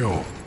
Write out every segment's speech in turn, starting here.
fail.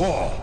Claw.